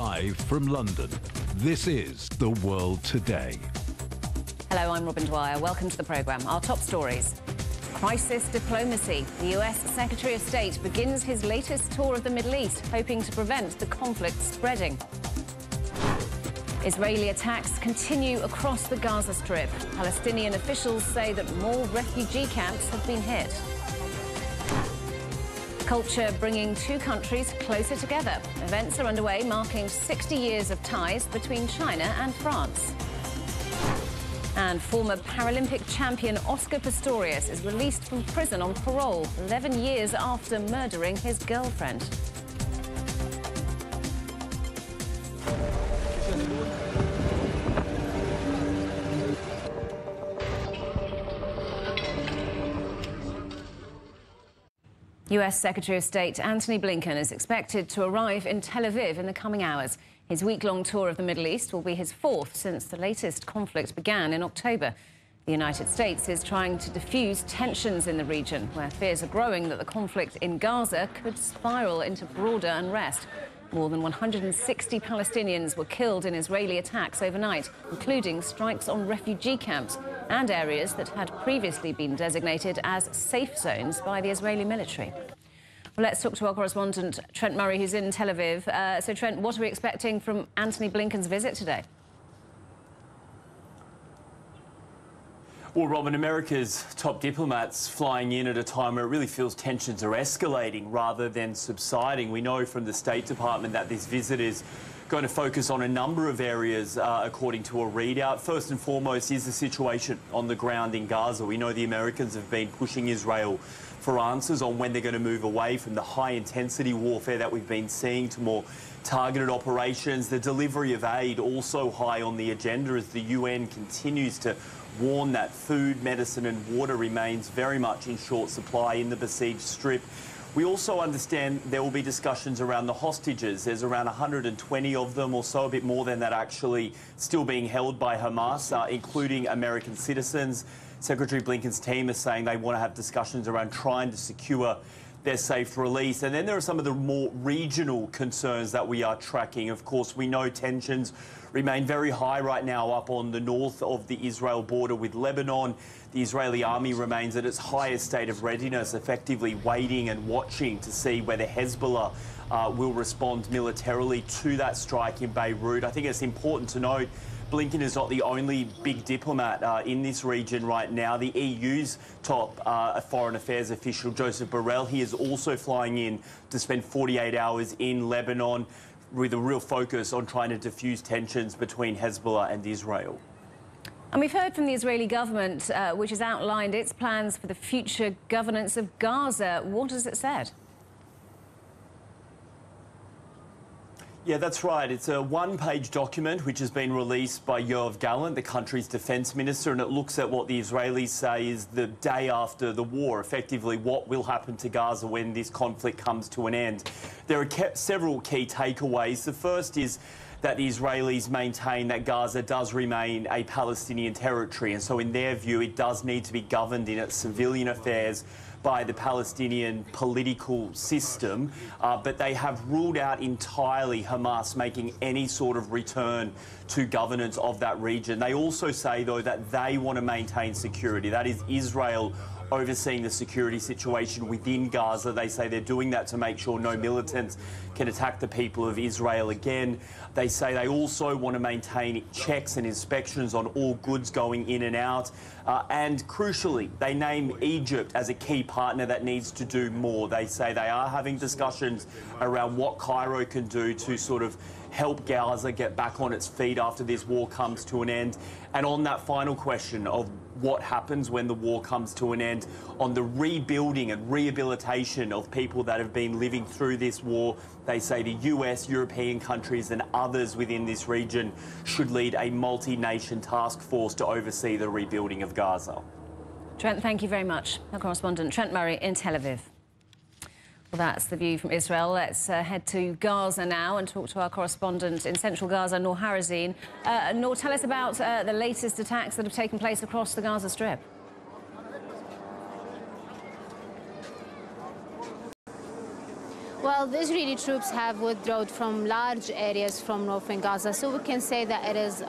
Live from London, this is The World Today. Hello, I'm Robin Dwyer. Welcome to the programme. Our top stories. Crisis diplomacy. The US Secretary of State begins his latest tour of the Middle East, hoping to prevent the conflict spreading. Israeli attacks continue across the Gaza Strip. Palestinian officials say that more refugee camps have been hit. Culture bringing two countries closer together. Events are underway marking 60 years of ties between China and France. And former Paralympic champion Oscar Pistorius is released from prison on parole 11 years after murdering his girlfriend. US Secretary of State Antony Blinken is expected to arrive in Tel Aviv in the coming hours. His week-long tour of the Middle East will be his fourth since the latest conflict began in October. The United States is trying to diffuse tensions in the region, where fears are growing that the conflict in Gaza could spiral into broader unrest. More than 160 Palestinians were killed in Israeli attacks overnight, including strikes on refugee camps and areas that had previously been designated as safe zones by the Israeli military. Well, let's talk to our correspondent, Trent Murray, who's in Tel Aviv. Uh, so, Trent, what are we expecting from Antony Blinken's visit today? Well, Robin, America's top diplomats flying in at a time where it really feels tensions are escalating rather than subsiding. We know from the State Department that this visit is going to focus on a number of areas, uh, according to a readout. First and foremost is the situation on the ground in Gaza. We know the Americans have been pushing Israel for answers on when they're going to move away from the high intensity warfare that we've been seeing to more targeted operations. The delivery of aid also high on the agenda as the UN continues to warn that food, medicine and water remains very much in short supply in the besieged strip. We also understand there will be discussions around the hostages. There's around 120 of them or so, a bit more than that actually, still being held by Hamas, uh, including American citizens. Secretary Blinken's team is saying they want to have discussions around trying to secure their safe release. And then there are some of the more regional concerns that we are tracking. Of course, we know tensions remain very high right now up on the north of the Israel border with Lebanon. The Israeli army remains at its highest state of readiness, effectively waiting and watching to see whether Hezbollah uh, will respond militarily to that strike in Beirut. I think it's important to note Blinken is not the only big diplomat uh, in this region right now. The EU's top uh, foreign affairs official, Joseph Borrell, he is also flying in to spend 48 hours in Lebanon with a real focus on trying to diffuse tensions between Hezbollah and Israel. And we've heard from the Israeli government, uh, which has outlined its plans for the future governance of Gaza. What has it said? Yeah, that's right. It's a one-page document which has been released by Yoav Gallant, the country's defence minister, and it looks at what the Israelis say is the day after the war, effectively what will happen to Gaza when this conflict comes to an end. There are several key takeaways. The first is that the Israelis maintain that Gaza does remain a Palestinian territory, and so in their view it does need to be governed in its civilian affairs by the Palestinian political system, uh, but they have ruled out entirely Hamas making any sort of return to governance of that region. They also say, though, that they want to maintain security. That is Israel overseeing the security situation within Gaza. They say they're doing that to make sure no militants can attack the people of Israel again. They say they also want to maintain checks and inspections on all goods going in and out. Uh, and crucially, they name Egypt as a key partner that needs to do more. They say they are having discussions around what Cairo can do to sort of help Gaza get back on its feet after this war comes to an end. And on that final question of what happens when the war comes to an end, on the rebuilding and rehabilitation of people that have been living through this war, they say the US, European countries, and others within this region should lead a multi nation task force to oversee the rebuilding of Gaza. Trent, thank you very much. Our correspondent Trent Murray in Tel Aviv. Well, that's the view from Israel. Let's uh, head to Gaza now and talk to our correspondent in central Gaza, Noor Harazin. Uh, tell us about uh, the latest attacks that have taken place across the Gaza Strip. Well, the Israeli troops have withdrawn from large areas from northern Gaza, so we can say that it is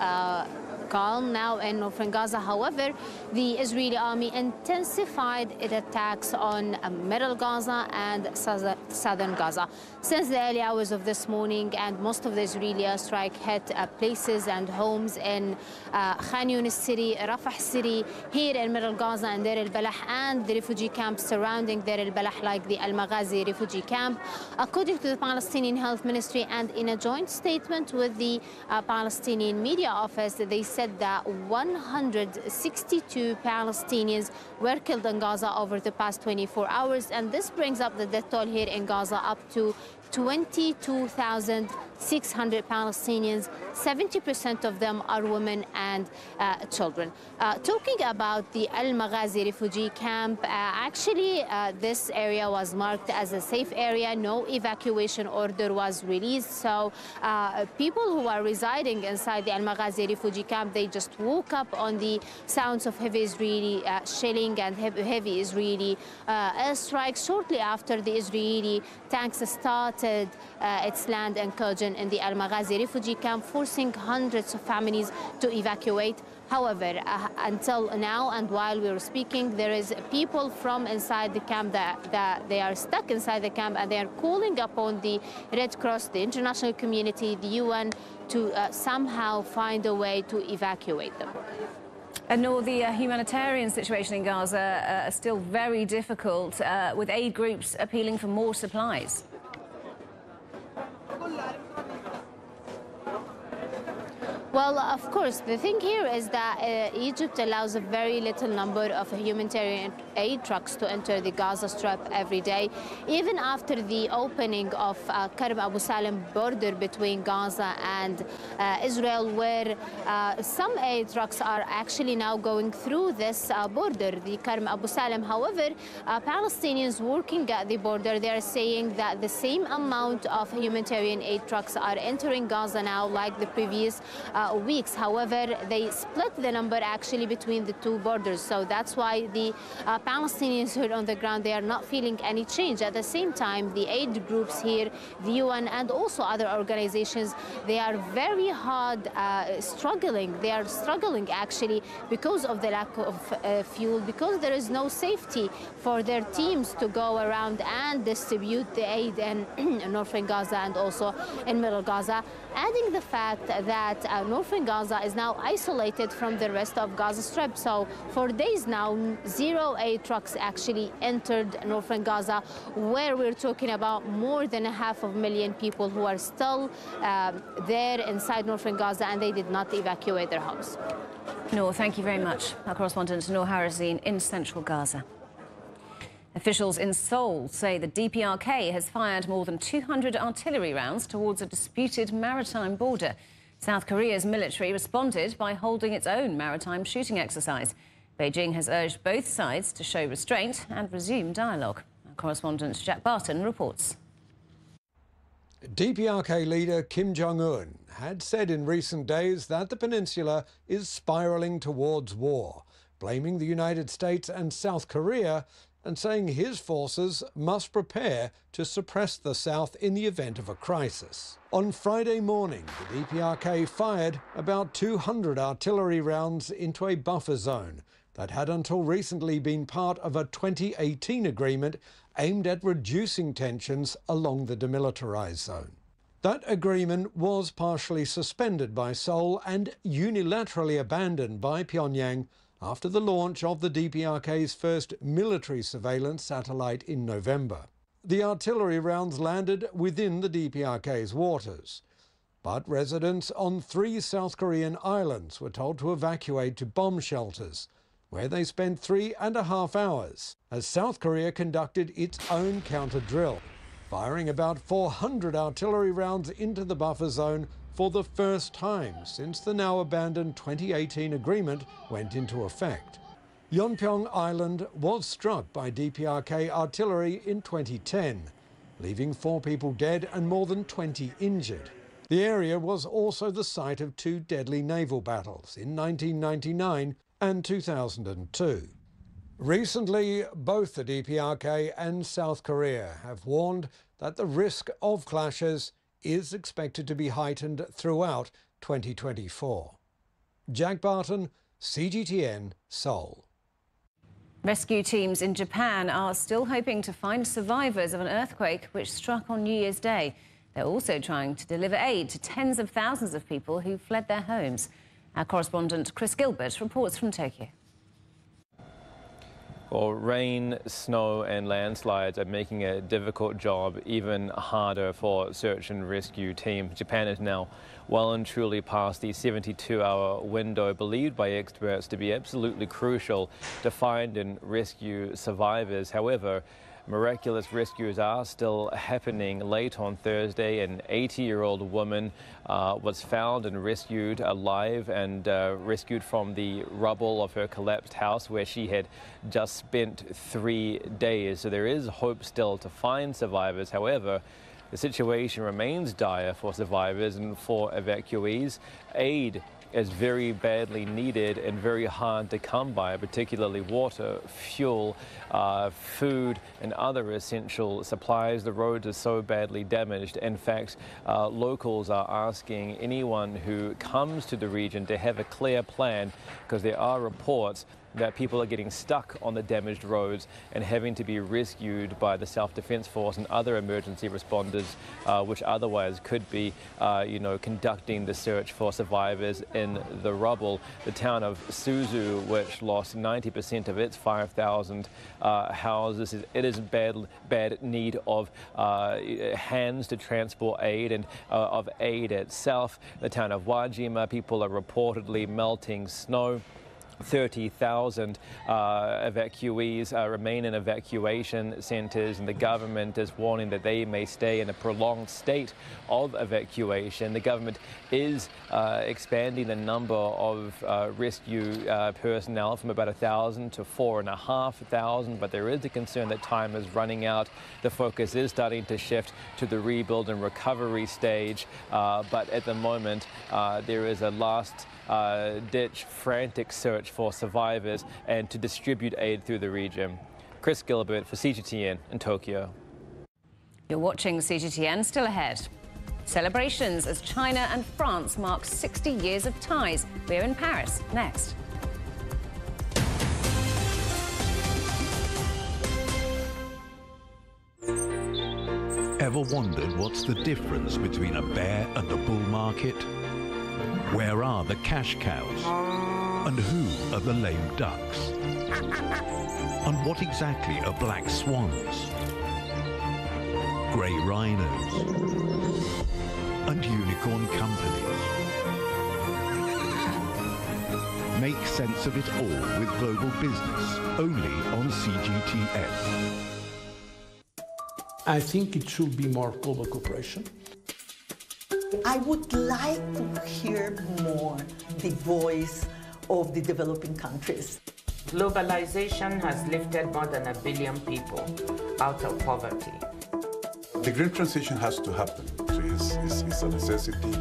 now in northern Gaza. However, the Israeli army intensified its attacks on middle Gaza and southern Gaza. Since the early hours of this morning, and most of the Israeli strike hit uh, places and homes in uh, Khan Yunis city, Rafah city, here in middle Gaza and Deir el-Balah, and the refugee camps surrounding Deir el-Balah, like the Al-Maghazi refugee camp. According to the Palestinian Health Ministry, and in a joint statement with the uh, Palestinian media office, they said that 162 Palestinians were killed in Gaza over the past 24 hours, and this brings up the death toll here in Gaza up to 22,000 600 Palestinians, 70% of them are women and uh, children. Uh, talking about the Al Maghazi refugee camp, uh, actually, uh, this area was marked as a safe area. No evacuation order was released. So, uh, people who are residing inside the Al Maghazi refugee camp, they just woke up on the sounds of heavy Israeli uh, shelling and heavy Israeli airstrikes shortly after the Israeli tanks started its land incursion in the Al Maghazi refugee camp, forcing hundreds of families to evacuate. However, uh, until now and while we were speaking, there is people from inside the camp that, that they are stuck inside the camp and they are calling upon the Red Cross, the international community, the UN to uh, somehow find a way to evacuate them. And Noor, the uh, humanitarian situation in Gaza uh, is still very difficult, uh, with aid groups appealing for more supplies. Well, of course, the thing here is that uh, Egypt allows a very little number of humanitarian aid trucks to enter the Gaza Strip every day, even after the opening of uh, Karm Abu Salam border between Gaza and uh, Israel, where uh, some aid trucks are actually now going through this uh, border, the Karm Abu Salam. However, uh, Palestinians working at the border, they are saying that the same amount of humanitarian aid trucks are entering Gaza now like the previous uh, weeks. However, they split the number actually between the two borders. So that's why the uh, Palestinians who are on the ground, they are not feeling any change. At the same time, the aid groups here, the UN and also other organizations, they are very hard uh, struggling. They are struggling actually because of the lack of uh, fuel, because there is no safety for their teams to go around and distribute the aid in northern Gaza and also in middle Gaza. Adding the fact that uh, northern Gaza is now isolated from the rest of Gaza Strip. So for days now, zero aid trucks actually entered northern Gaza, where we're talking about more than a half of a million people who are still uh, there inside northern Gaza and they did not evacuate their homes. Noor, thank you very much. Our correspondent Noor Harazin in central Gaza. Officials in Seoul say the DPRK has fired more than 200 artillery rounds towards a disputed maritime border. South Korea's military responded by holding its own maritime shooting exercise. Beijing has urged both sides to show restraint and resume dialogue. Our correspondent Jack Barton reports. DPRK leader Kim Jong un had said in recent days that the peninsula is spiralling towards war, blaming the United States and South Korea and saying his forces must prepare to suppress the South in the event of a crisis. On Friday morning, the DPRK fired about 200 artillery rounds into a buffer zone that had until recently been part of a 2018 agreement aimed at reducing tensions along the demilitarized zone. That agreement was partially suspended by Seoul and unilaterally abandoned by Pyongyang after the launch of the DPRK's first military surveillance satellite in November. The artillery rounds landed within the DPRK's waters. But residents on three South Korean islands were told to evacuate to bomb shelters, where they spent three and a half hours as South Korea conducted its own counter drill, firing about 400 artillery rounds into the buffer zone for the first time since the now abandoned 2018 agreement went into effect. Yeonpyeong Island was struck by DPRK artillery in 2010, leaving four people dead and more than 20 injured. The area was also the site of two deadly naval battles in 1999 and 2002. Recently, both the DPRK and South Korea have warned that the risk of clashes is expected to be heightened throughout 2024. Jack Barton, CGTN, Seoul. Rescue teams in Japan are still hoping to find survivors of an earthquake which struck on New Year's Day. They're also trying to deliver aid to tens of thousands of people who fled their homes. Our correspondent Chris Gilbert reports from Tokyo. Well, rain, snow and landslides are making a difficult job even harder for search and rescue teams. Japan is now well and truly past the 72-hour window believed by experts to be absolutely crucial to find and rescue survivors. However, Miraculous rescues are still happening. Late on Thursday, an 80-year-old woman uh, was found and rescued alive and uh, rescued from the rubble of her collapsed house where she had just spent three days. So there is hope still to find survivors. However, the situation remains dire for survivors and for evacuees. Aid is very badly needed and very hard to come by, particularly water, fuel, uh, food, and other essential supplies. The roads are so badly damaged. In fact, uh, locals are asking anyone who comes to the region to have a clear plan because there are reports that people are getting stuck on the damaged roads and having to be rescued by the Self-Defense Force and other emergency responders, uh, which otherwise could be, uh, you know, conducting the search for survivors in the rubble. The town of Suzu, which lost 90% of its 5,000 uh, houses, it is in bad, bad need of uh, hands to transport aid and uh, of aid itself. The town of Wajima, people are reportedly melting snow. 30,000 uh, evacuees uh, remain in evacuation centres and the government is warning that they may stay in a prolonged state of evacuation. The government is uh, expanding the number of uh, rescue uh, personnel from about 1,000 to 4,500, but there is a concern that time is running out. The focus is starting to shift to the rebuild and recovery stage, uh, but at the moment there is a last uh, ditch frantic search for survivors and to distribute aid through the region. Chris Gilbert for CGTN in Tokyo. You're watching CGTN still ahead. Celebrations as China and France mark 60 years of ties. We're in Paris next. Ever wondered what's the difference between a bear and a bull market? Where are the cash cows? And who are the lame ducks? And what exactly are black swans? Grey rhinos? And unicorn companies? Make sense of it all with global business, only on CGTN. I think it should be more global cooperation. I would like to hear more the voice of the developing countries. Globalization has lifted more than a billion people out of poverty. The green transition has to happen. It's, it's, it's a necessity.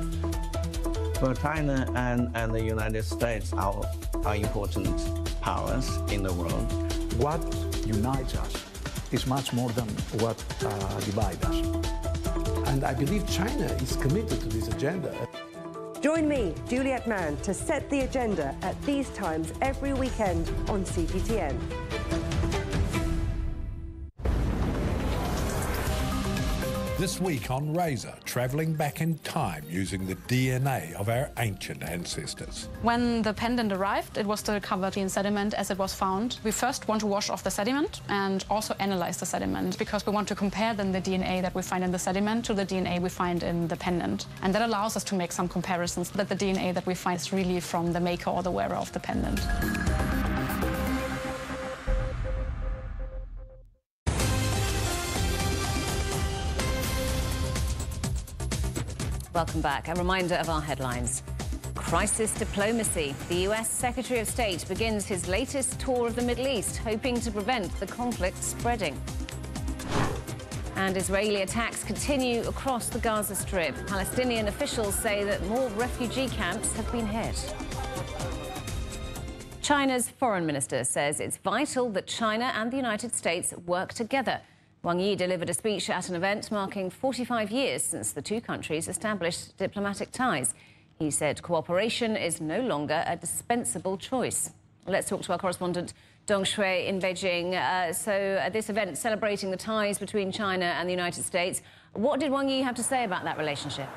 Well, China and, and the United States are, are important powers in the world. What unites us is much more than what uh, divides us. And I believe China is committed to this agenda. Join me, Juliet Mann, to set the agenda at these times every weekend on CGTN. This week on Razor, travelling back in time using the DNA of our ancient ancestors. When the pendant arrived, it was still covered in sediment as it was found. We first want to wash off the sediment and also analyze the sediment because we want to compare then the DNA that we find in the sediment to the DNA we find in the pendant. And that allows us to make some comparisons that the DNA that we find is really from the maker or the wearer of the pendant. Welcome back. A reminder of our headlines. Crisis diplomacy. The US Secretary of State begins his latest tour of the Middle East, hoping to prevent the conflict spreading. And Israeli attacks continue across the Gaza Strip. Palestinian officials say that more refugee camps have been hit. China's foreign minister says it's vital that China and the United States work together. Wang Yi delivered a speech at an event marking 45 years since the two countries established diplomatic ties. He said cooperation is no longer a dispensable choice. Let's talk to our correspondent Dong Shui in Beijing. Uh, so, at this event celebrating the ties between China and the United States. What did Wang Yi have to say about that relationship?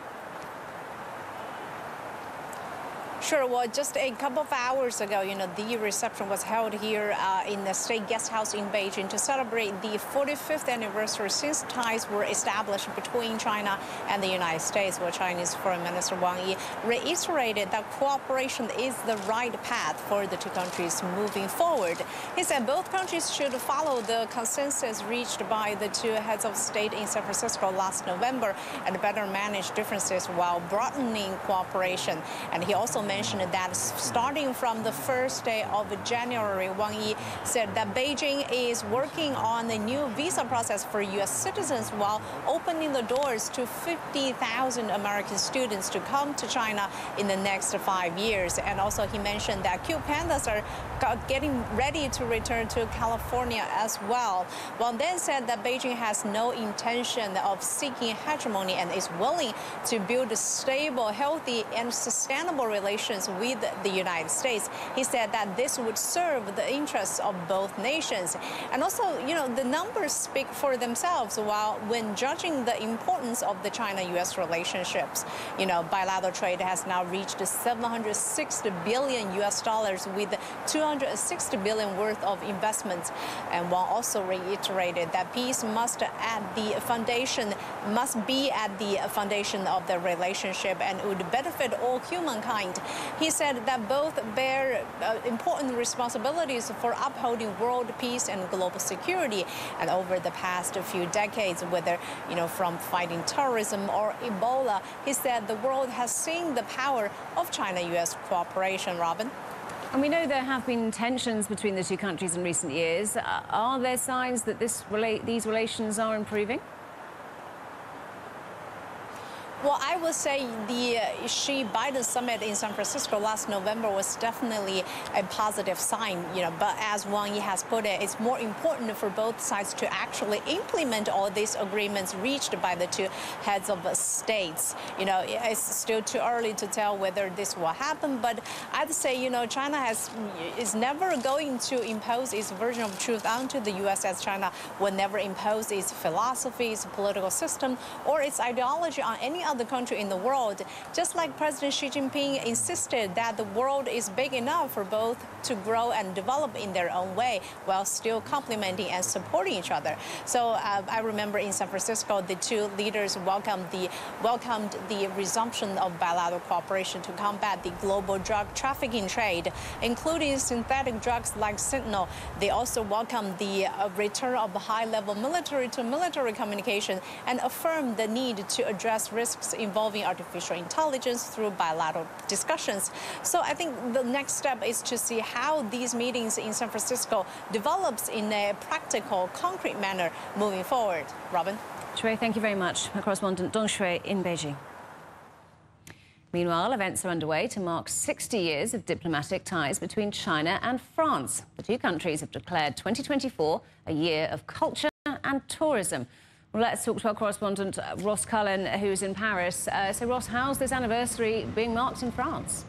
Sure. Well, just a couple of hours ago, you know, the reception was held here uh, in the State Guest House in Beijing to celebrate the 45th anniversary since ties were established between China and the United States, where Chinese Foreign Minister Wang Yi reiterated that cooperation is the right path for the two countries moving forward. He said both countries should follow the consensus reached by the two heads of state in San Francisco last November and better manage differences while broadening cooperation. And he also mentioned that starting from the first day of January, Wang Yi said that Beijing is working on a new visa process for U.S. citizens while opening the doors to 50,000 American students to come to China in the next five years. And also he mentioned that cute pandas are getting ready to return to California as well. Wang then said that Beijing has no intention of seeking hegemony and is willing to build a stable, healthy, and sustainable relations relations with the United States. He said that this would serve the interests of both nations. And also, you know, the numbers speak for themselves while when judging the importance of the China-U.S. relationships. You know, bilateral trade has now reached 760 billion U.S. dollars with 260 billion worth of investments. And Wang also reiterated that peace must at the foundation, must be at the foundation of the relationship and would benefit all humankind. He said that both bear uh, important responsibilities for upholding world peace and global security. And over the past few decades, whether you know from fighting terrorism or Ebola, he said the world has seen the power of China-U.S. cooperation. Robin. And we know there have been tensions between the two countries in recent years. Uh, are there signs that this rela these relations are improving? Well, I would say the uh, Xi-Biden summit in San Francisco last November was definitely a positive sign, you know, but as Wang Yi has put it, it's more important for both sides to actually implement all these agreements reached by the two heads of states. You know, it's still too early to tell whether this will happen, but I'd say, you know, China has is never going to impose its version of truth onto the U.S. as China will never impose its philosophy, its political system, or its ideology on any other country in the world, just like President Xi Jinping insisted that the world is big enough for both to grow and develop in their own way while still complementing and supporting each other. So uh, I remember in San Francisco, the two leaders welcomed the, welcomed the resumption of bilateral cooperation to combat the global drug trafficking trade, including synthetic drugs like fentanyl. They also welcomed the uh, return of high-level military to military communication and affirmed the need to address risks involving artificial intelligence through bilateral discussions. So I think the next step is to see how these meetings in San Francisco develops in a practical, concrete manner moving forward. Robin? Shui, thank you very much. My correspondent Dong Shui in Beijing. Meanwhile, events are underway to mark 60 years of diplomatic ties between China and France. The two countries have declared 2024 a year of culture and tourism. Well, let's talk to our correspondent, uh, Ross Cullen, who's in Paris. Uh, so, Ross, how's this anniversary being marked in France?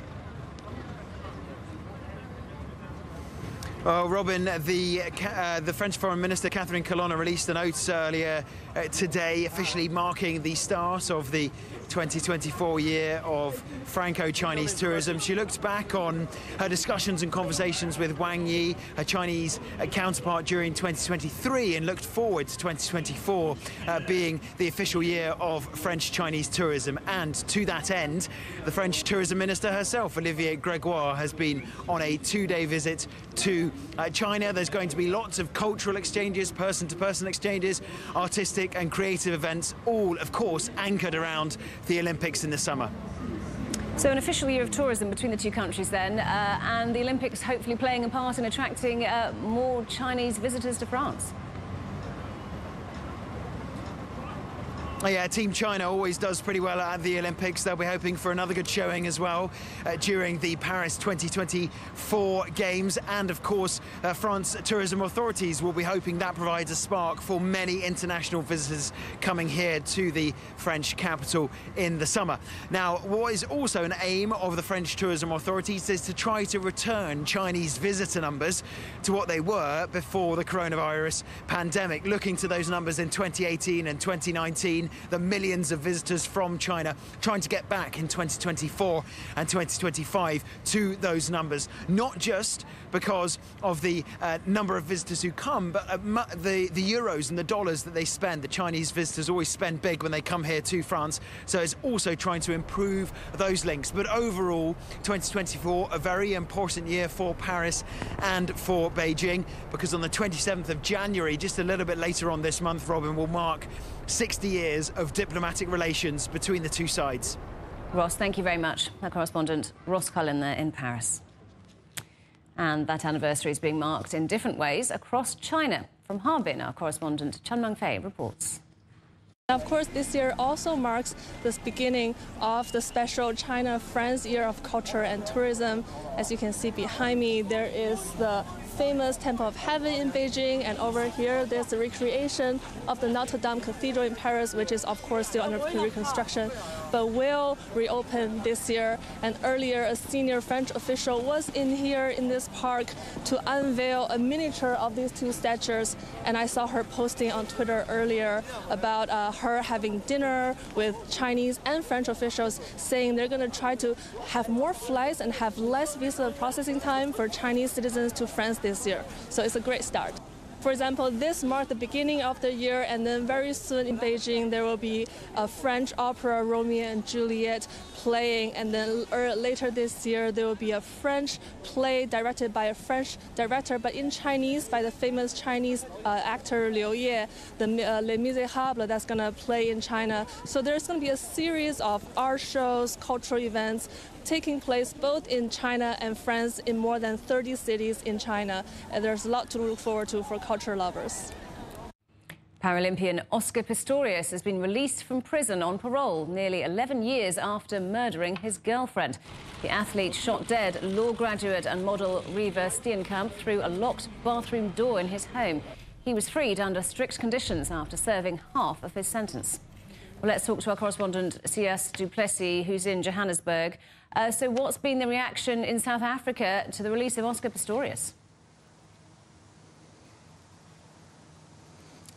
Well, Robin, the uh, the French Foreign Minister Catherine Colonna released a note earlier uh, today, officially marking the start of the 2024 year of Franco-Chinese tourism. She looked back on her discussions and conversations with Wang Yi, her Chinese uh, counterpart during 2023, and looked forward to 2024 uh, being the official year of French-Chinese tourism. And to that end, the French tourism minister herself, Olivia Gregoire, has been on a two-day visit to uh, China. There's going to be lots of cultural exchanges, person-to-person -person exchanges, artistic and creative events, all, of course, anchored around the Olympics in the summer. So an official year of tourism between the two countries then, uh, and the Olympics hopefully playing a part in attracting uh, more Chinese visitors to France. Yeah, Team China always does pretty well at the Olympics. They'll be hoping for another good showing as well uh, during the Paris 2024 Games. And of course, uh, France tourism authorities will be hoping that provides a spark for many international visitors coming here to the French capital in the summer. Now, what is also an aim of the French tourism authorities is to try to return Chinese visitor numbers to what they were before the coronavirus pandemic. Looking to those numbers in 2018 and 2019, the millions of visitors from China, trying to get back in 2024 and 2025 to those numbers. Not just because of the uh, number of visitors who come, but uh, the, the euros and the dollars that they spend. The Chinese visitors always spend big when they come here to France, so it's also trying to improve those links. But overall, 2024, a very important year for Paris and for Beijing, because on the 27th of January, just a little bit later on this month, Robin will mark 60 years of diplomatic relations between the two sides. Ross, thank you very much. Our correspondent Ross Cullen there in Paris. And that anniversary is being marked in different ways across China. From Harbin, our correspondent Chen Mengfei reports. Of course, this year also marks the beginning of the special China-France Year of Culture and Tourism. As you can see behind me, there is the famous Temple of Heaven in Beijing, and over here there's the recreation of the Notre Dame Cathedral in Paris, which is of course still under reconstruction, but will reopen this year. And earlier, a senior French official was in here in this park to unveil a miniature of these two statues, and I saw her posting on Twitter earlier about uh, her having dinner with Chinese and French officials, saying they're going to try to have more flights and have less visa processing time for Chinese citizens to France this year. So it's a great start. For example, this marked the beginning of the year, and then very soon in Beijing there will be a French opera Romeo and Juliet playing, and then er, later this year there will be a French play directed by a French director, but in Chinese by the famous Chinese uh, actor Liu Ye, the uh, Les Miserables that's going to play in China. So there's going to be a series of art shows, cultural events taking place both in China and France in more than 30 cities in China. And there's a lot to look forward to for culture lovers. Paralympian Oscar Pistorius has been released from prison on parole nearly 11 years after murdering his girlfriend. The athlete shot dead law graduate and model Reeva Steenkamp through a locked bathroom door in his home. He was freed under strict conditions after serving half of his sentence. Well, let's talk to our correspondent, C.S. Duplessis, who's in Johannesburg. Uh, so what's been the reaction in South Africa to the release of Oscar Pistorius?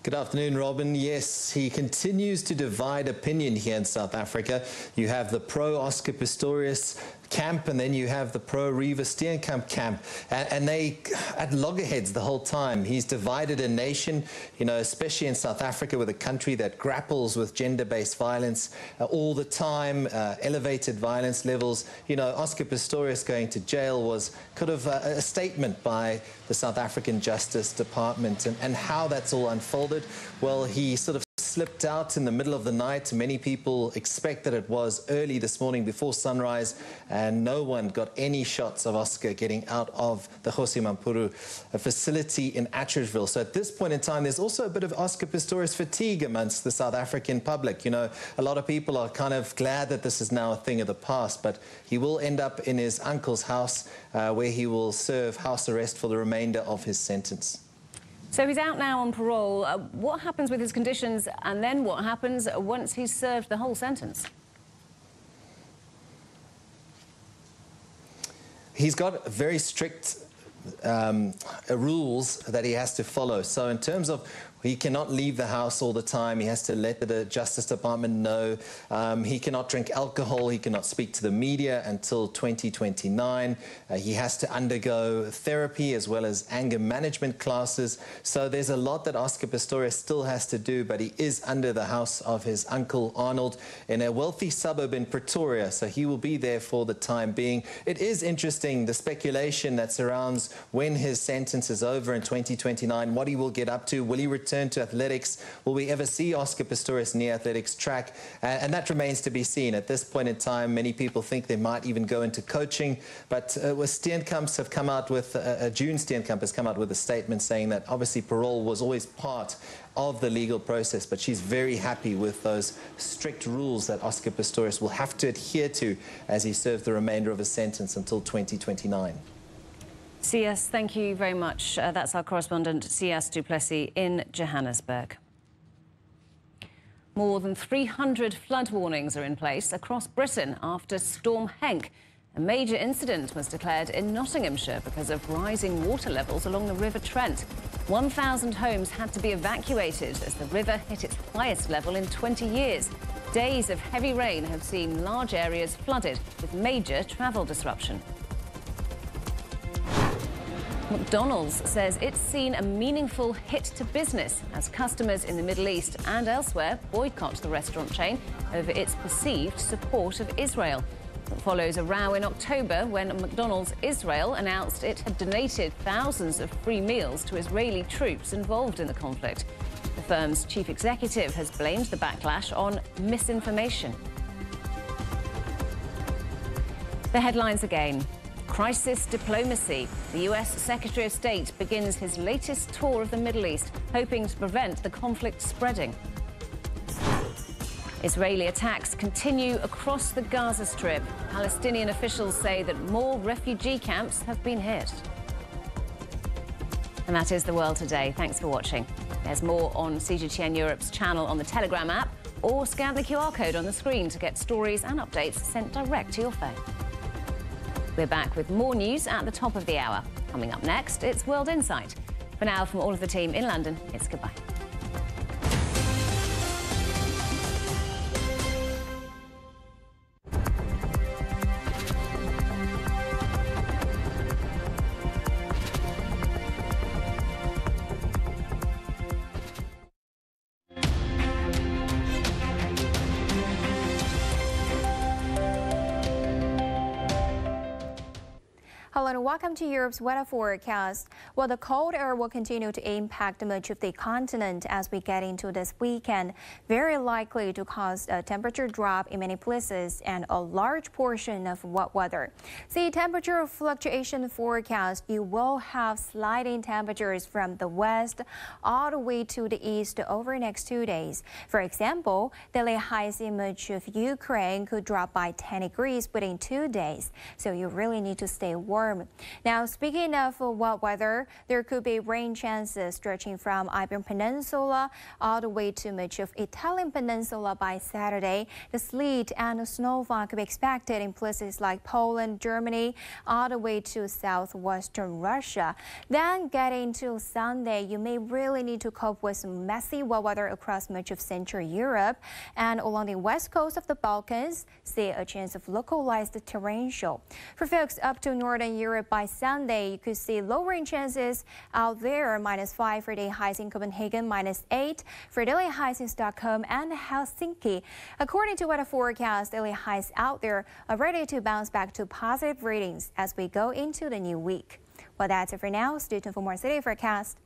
Good afternoon, Robin. Yes, he continues to divide opinion here in South Africa. You have the pro Oscar Pistorius camp, and then you have the pro Reeva Steenkamp camp, and, and, they at loggerheads the whole time. He's divided a nation, you know, especially in South Africa, with a country that grapples with gender-based violence uh, all the time, uh, elevated violence levels. You know, Oscar Pistorius going to jail was kind of a, a statement by the South African Justice Department, and, and how that's all unfolded. Well, he sort of slipped out in the middle of the night. Many people expect that it was early this morning before sunrise, and no one got any shots of Oscar getting out of the Kgosi Mampuru facility in Atteridgeville. So at this point in time, there's also a bit of Oscar Pistorius fatigue amongst the South African public. You know, a lot of people are kind of glad that this is now a thing of the past, but he will end up in his uncle's house uh, where he will serve house arrest for the remainder of his sentence. So he's out now on parole. Uh, what happens with his conditions and then what happens once he's served the whole sentence? He's got very strict um, rules that he has to follow. So in terms of he cannot leave the house all the time. He has to let the Justice Department know. Um, he cannot drink alcohol. He cannot speak to the media until 2029. Uh, he has to undergo therapy as well as anger management classes. So there's a lot that Oscar Pistorius still has to do, but he is under the house of his uncle Arnold in a wealthy suburb in Pretoria. So he will be there for the time being. It is interesting, the speculation that surrounds when his sentence is over in 2029, what he will get up to. Will he return? Return to athletics. Will we ever see Oscar Pistorius near athletics track? And, and that remains to be seen. At this point in time, many people think they might even go into coaching. But uh, have come out with, uh, uh, June Steenkamp has come out with a statement saying that obviously parole was always part of the legal process, but she's very happy with those strict rules that Oscar Pistorius will have to adhere to as he serves the remainder of his sentence until 2029. CS, thank you very much. Uh, that's our correspondent, CS du Plessis in Johannesburg. More than 300 flood warnings are in place across Britain after Storm Henk. A major incident was declared in Nottinghamshire because of rising water levels along the River Trent. 1,000 homes had to be evacuated as the river hit its highest level in 20 years. Days of heavy rain have seen large areas flooded with major travel disruption. McDonald's says it's seen a meaningful hit to business as customers in the Middle East and elsewhere boycott the restaurant chain over its perceived support of Israel. It follows a row in October when McDonald's Israel announced it had donated thousands of free meals to Israeli troops involved in the conflict. The firm's chief executive has blamed the backlash on misinformation. The headlines again. Crisis diplomacy. The U.S. Secretary of State begins his latest tour of the Middle East, hoping to prevent the conflict spreading. Israeli attacks continue across the Gaza Strip. Palestinian officials say that more refugee camps have been hit. And that is the world today. Thanks for watching. There's more on CGTN Europe's channel on the Telegram app or scan the QR code on the screen to get stories and updates sent direct to your phone. We're back with more news at the top of the hour. Coming up next, it's World Insight. For now, from all of the team in London, it's goodbye. Welcome to Europe's weather forecast. Well, the cold air will continue to impact much of the continent as we get into this weekend, very likely to cause a temperature drop in many places and a large portion of wet weather. See temperature fluctuation forecast, you will have sliding temperatures from the west all the way to the east over the next two days. For example, daily highs in much of Ukraine could drop by 10 degrees within two days, so you really need to stay warm. Now, speaking of wet weather, there could be rain chances stretching from Iberian Peninsula all the way to much of Italian Peninsula by Saturday. The sleet and snowfall could be expected in places like Poland, Germany, all the way to southwestern Russia. Then getting to Sunday, you may really need to cope with some messy wet weather across much of Central Europe and along the west coast of the Balkans, see a chance of localized torrential. For folks up to northern Europe, by Sunday, you could see lowering chances out there. Minus 5 for day highs in Copenhagen, minus 8 for daily highs in Stockholm and Helsinki. According to weather forecast, daily highs out there are ready to bounce back to positive readings as we go into the new week. Well, that's it for now. Stay tuned for more city forecast.